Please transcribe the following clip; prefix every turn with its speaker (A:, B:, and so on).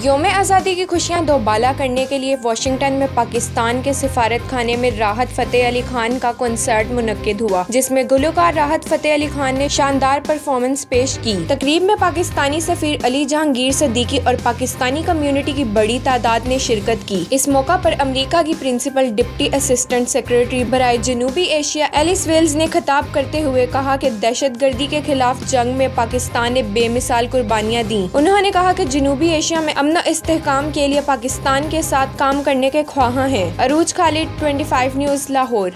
A: योम आज़ादी की खुशियाँ दोबाला करने के लिए वाशिंगटन में पाकिस्तान के सिफारत खाने में राहत फतेह अली खान का कॉन्सर्ट मुनद हुआ, जिसमें गुलकार राहत फतेह अली खान ने शानदार परफॉर्मेंस पेश की। तकरीब में पाकिस्तानी सफीर अली जहांगीर सदीकी और पाकिस्तानी कम्युनिटी की बड़ी तादाद ने शिरकत की। इस मौका पर अमरीका की प्रिंसिपल डिप्टी असिस्टेंट सेक्रेटरी बरए जनूबी एशिया एलिस वेल्स ने खिताब करते हुए कहा की दहशत गर्दी के खिलाफ जंग में पाकिस्तान ने बेमिसाल कुर्बानियाँ दी। उन्होंने कहा की जनूबी एशिया में अमन इस्तेकाम के लिए पाकिस्तान के साथ काम करने के ख्वाह हैं। अरूज खालिद 25 न्यूज़, लाहौर।